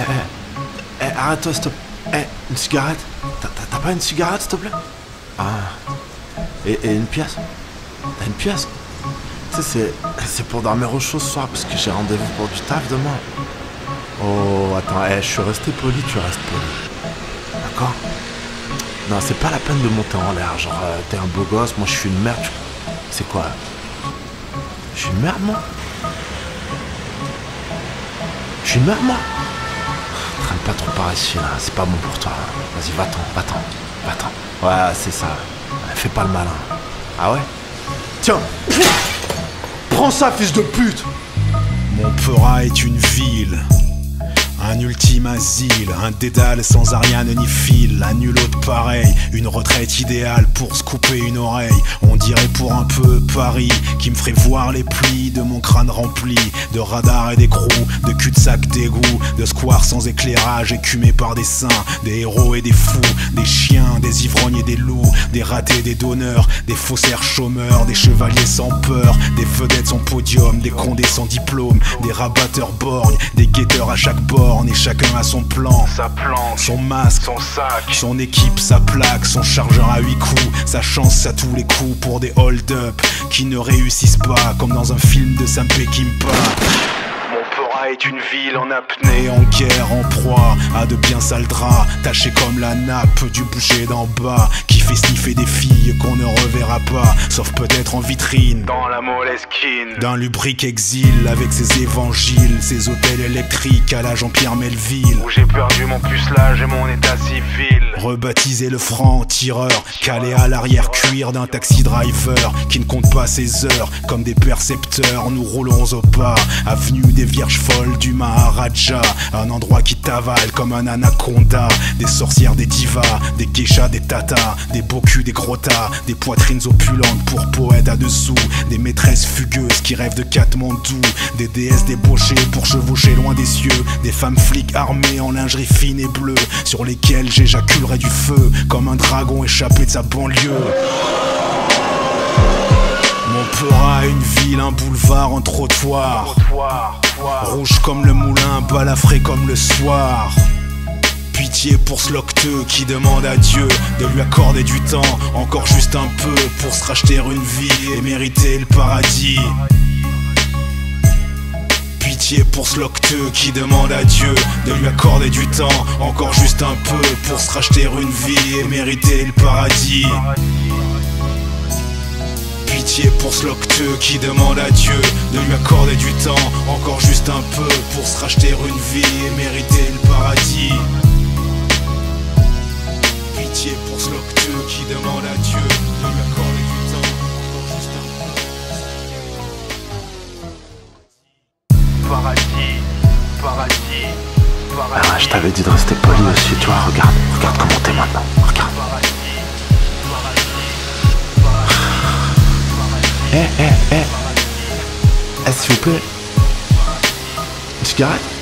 Eh, eh, eh, arrête-toi, stop. Eh, une cigarette? T'as- pas une cigarette, s'il te plaît? Ah. Et, une pièce? T'as une pièce? Tu sais, c'est- pour dormir au chaud ce soir, parce que j'ai rendez-vous pour du taf demain. Oh, attends, eh, je suis resté poli, tu restes poli. D'accord? Non, c'est pas la peine de monter en l'air. Genre, euh, t'es un beau gosse, moi je suis une merde. tu- C'est quoi? Je suis une merde, moi? Je suis une merde, moi? Pas trop par ici. C'est pas bon pour toi. Vas-y, va-t'en, va-t'en, va-t'en. Ouais, c'est ça. Fais pas le malin. Ah ouais? Tiens Prends ça, fils de pute Montpera est une ville, un ultime asile, un dédale sans Ariane ni fil, un nul autre pareil, une retraite idéale pour se couper une oreille. On dirait pour un peu Paris qui me ferait voir les plis de mon crâne rempli de radars et d'écrous, de cul-de-sac d'égout, de squares sans éclairage écumés par des saints, des héros et des fous, des chiens, des ivrognes et des loups, des ratés, des donneurs, des faussaires chômeurs, des chevaliers sans peur, des vedettes sans podium, des condés sans diplôme, des rabatteurs borgnes, des guetteurs à chaque borne et chacun a son plan, Sa son masque, son sac, son équipe, sa plaque, son chargeur à huit coups, sa chance à tous les coups pour des hold-up qui ne réussissent pas comme dans un film de Sam Peckinpah. Est une ville en apnée. En guerre, en proie à de bien sales draps, taché comme la nappe du boucher d'en bas, qui fait sniffer des sauf peut-être en vitrine. Dans la moleskine. D'un lubrique exil avec ses évangiles, ses hôtels électriques à la Jean-Pierre Melville. Où j'ai perdu mon pucelage et mon état civil. Rebaptisé le franc tireur, calé à l'arrière cuir d'un taxi driver qui ne compte pas ses heures comme des percepteurs. Nous roulons au pas, avenue des Vierges folles du Maharaja, un endroit qui t'avale comme un anaconda. Des sorcières, des divas, des geishas, des tatas, des beaux culs, des grottas, des poitrines opulentes pour poètes à dessous, des maîtresses fugueuses qui rêvent de Katmandou, des déesses débauchées pour chevaucher loin des cieux, des femmes flics armées en lingerie fine et bleue, sur lesquelles j'éjaculerai du feu comme un dragon échappé de sa banlieue. Montpera, une ville, un boulevard, un trottoir. Rouge comme le moulin, balafré comme le soir. Pitié pour ce locteux qui demande à Dieu de lui accorder du temps, encore juste un peu, pour se racheter une vie et mériter le paradis. Pitié pour ce locteux qui demande à Dieu de lui accorder du temps, encore juste un peu, pour se racheter une vie et mériter le paradis. Pitié pour ce locteux qui demande à Dieu de lui accorder du temps, encore juste un peu, pour se racheter une vie et mériter le paradis. Je t'avais dit de rester poli aussi, tu vois, regarde, regarde comment t'es maintenant, regarde. Eh, eh, eh. Eh, s'il vous plaît. Une cigarette?